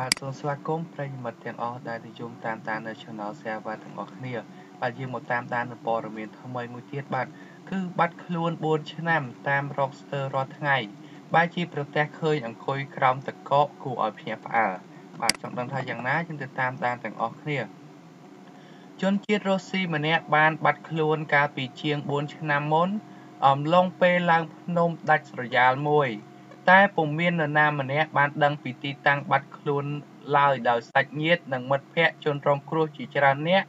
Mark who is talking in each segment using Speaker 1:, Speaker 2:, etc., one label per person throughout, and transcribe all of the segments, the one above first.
Speaker 1: បាទសូមស្វាគមន៍ប្រិយមិត្តទាំងអស់ដែលនិយមតាមដាននៅ Channel Seva ទាំងអស់គ្នា បាទយើងមកតាមដាននូវព័ត៌មានថ្មីមួយទៀតបាទគឺបាត់ខ្លួន4ឆ្នាំតាម Rockster រាល់ថ្ងៃបាទជាប្រទេសឃើញអង្គុយក្រោមទឹកកកគួរឲ្យភ្ញាក់ផ្អើលបាទចង់ដឹងថាយ៉ាងណាយើងទៅតាមដានទាំងអស់គ្នាជនជាតិរុស្ស៊ីម្នាក់បានបាត់ខ្លួនកាលពីជាង4ឆ្នាំមុនអំឡុងពេលឡើងភ្នំដាច់ស្រយាលមួយ តែពុំមាននរណាម្នាក់បានដឹងពីទីតាំងបាត់ខ្លួនឡើយដោយសាច់ញាតិនិងមិត្តភ័ក្តិជនរងគ្រោះជាច្រើននាក់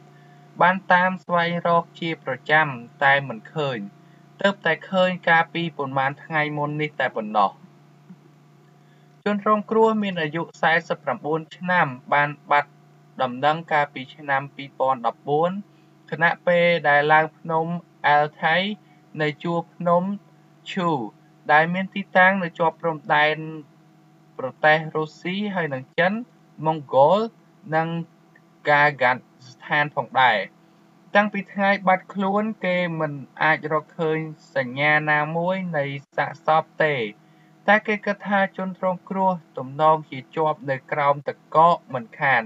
Speaker 1: បានតាមស្វែងរកជាប្រចាំតែមិនឃើញទើបតែឃើញកាលពីប៉ុន្មានថ្ងៃមុននេះតែប៉ុណ្ណោះជនរងគ្រោះមានអាយុ49ឆ្នាំបានបាត់ដំណឹងកាលពីឆ្នាំ2014ខណៈពេលដែលឡើងភ្នំអែលថៃនៅជួរភ្នំឈូ ដែលមានទីតាំងនៅជាប់ព្រំដែនប្រទេសរុស្ស៊ីហើយនិងចិន ម៉ុងហ្គោលនិងកាហ្គាត់ស្ថានផងដែរតាំងពីថ្ងៃបាត់ខ្លួនគេមិនអាចរកឃើញសញ្ញាណាមួយនៃសាកសពទេ តែគេគិតថាជនរងគ្រោះទំនងជាជាប់នៅក្រោមទឹកកកមិនខាន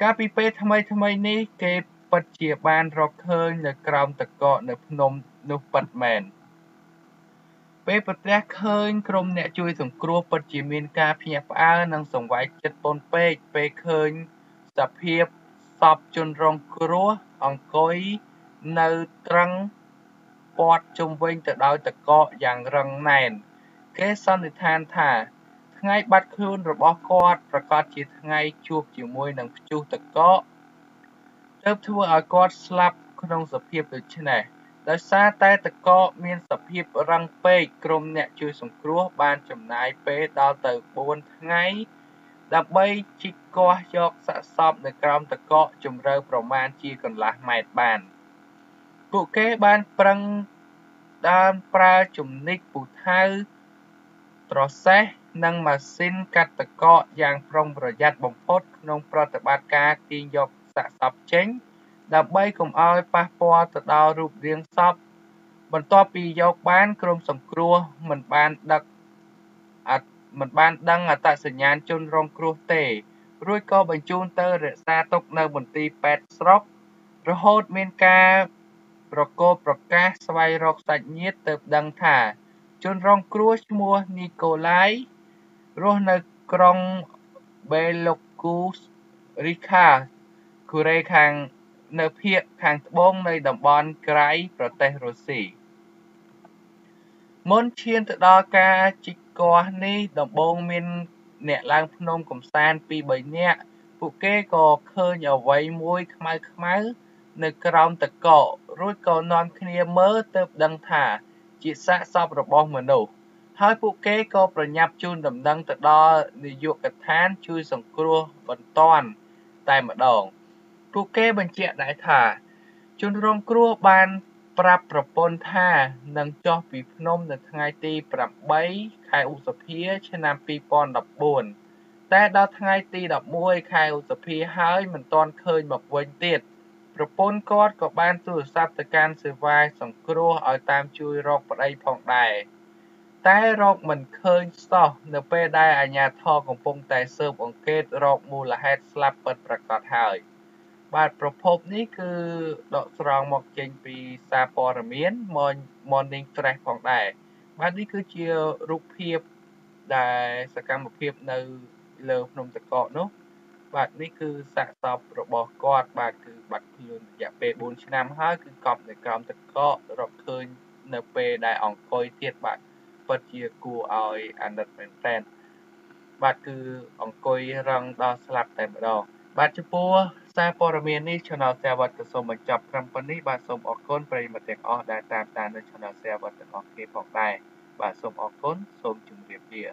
Speaker 1: កាលពីពេលថ្មីថ្មីនេះគេពិតជាបានរកឃើញនៅក្រោមទឹកកកនៅភ្នំនោះពិតមែន។ ពេលប្រទះឃើញក្រុមអ្នកជួយសង្គ្រោះពិតជាមានការភ្ញាក់ផ្អើលនិងសង្វេគចិត្តពន់ពេកពេលឃើញសភាពសពជនរងគ្រោះអង្គុយនៅត្រឹងព័ទ្ធជុំវិញទៅដោយតកកយ៉ាងរឹងណែន គេសន្និដ្ឋានថា ថ្ងៃបាត់ខ្លួនរបស់គាត់ប្រកាសជាថ្ងៃជួបជាមួយនឹងព្យុះតកកទើបធ្វើឲ្យគាត់ស្លាប់ក្នុងសភាពដូចនេះ ដោយសារតែទឹកកកមានសភាពរឹងពេក ក្រុមអ្នកជួយសង្គ្រោះបានចំណាយពេលដល់ទៅ4ថ្ងៃ ដើម្បីជីកគាស់យកសាកសពនៅក្រោមទឹកកកជម្រៅប្រមាណជាកន្លះម៉ែត្របាន ពួកគេបានប្រឹងដើមប្រើជំនិចពូថៅត្រសេះនិងម៉ាស៊ីនកាត់ទឹកកកយ៉ាងប្រុងប្រយ័ត្នបំផុតក្នុងប្រតិបត្តិការទាញយកសាកសពចេញ ដើម្បីកុំឲ្យប៉ះពាល់ទៅដល់រូបរាងសព បន្ទាប់ពីយកបានក្រុមសង្គ្រោះមិនបានដឹកអត់មិនបានដឹងអត្តសញ្ញាណជនរងគ្រោះទេ រួចក៏បញ្ជូនទៅរក្សាទុកនៅមន្ទីរពេទ្យស្រុក រហូតមានការប្រកោតប្រកាសស្វែងរកសាច់ញាតិទៅដឹងថា ជនរងគ្រោះឈ្មោះនីកូឡាយរស់នៅក្រុងបេឡូគូសរីខាកូរ៉េខាង នៅភាគខាងត្បូងនៃតំបន់ក្រៃប្រទេសរុស្ស៊ីមុនឈានទៅដល់ការជីកគាស់នេះដំបូងមានអ្នកឡើងភ្នំកំសាន្តពីរ3នាក់ពួកគេក៏ឃើញអ្វីមួយខ្មៅខ្មៅនៅក្រោមទឹកកករួចក៏នាំគ្នាមើលទើបដឹងថាជាសាកសពរបស់មនុស្សហើយពួកគេក៏ប្រញាប់ជូនដំណឹងទៅដល់នាយកដ្ឋានជួយសង្គ្រោះបន្ទាន់តែម្ដង ពួកគេបញ្ជាក់ដែរថា ជនរងគ្រោះបានប្រាប់ប្រពន្ធថានឹងចុះពីភ្នំនៅថ្ងៃទី8ខែឧសភា ឆ្នាំ2014តែដល់ថ្ងៃទី11ខែឧសភាហើយមិនទាន់ឃើញមកវិញទៀតប្រពន្ធគាត់ក៏បានទូរស័ព្ទទៅកាន់សេវាសង្គ្រោះឲ្យតាមជួយរកប្តីផងដែរតែរកមិនឃើញសោះនៅពេលដែលអាជ្ញាធរកំពុងតែស៊ើបអង្កេតរកមូលហេតុស្លាប់ពិតប្រាកដហើយ។ បាទប្រភពនេះគឺដកស្រង់មកចេញពីសារព័ត៌មាន Morning Fresh ផងដែរបាទនេះគឺជារូបភាពដែលសកម្មភាពនៅលើភ្នំតកកនោះ បាទនេះគឺសាកសពរបស់គាត់បាទគឺបាត់ខ្លួនរយៈពេល4ឆ្នាំហើយគឺកប់នៅក្រោមទឹកកករកឃើញនៅពេលដែលអង្គុយទៀតបាទពិតជាគួរឲ្យអាណិតមែនទែនបាទគឺអង្គុយរងដល់ស្លាប់តែម្ដង បាទចំពោះសារព័ត៌មាននេះ Channel សាវត្តក៏សូមបញ្ចប់ត្រឹមប៉ុណ្នេះបាទសូមអរគុណប្រិយមិត្តទាំងអស់ដែលតាមដាននៅ Channel សាវត្តទាំងអស់គ្នាផងដែរបាទសូមអរគុណសូមជម្រាបលា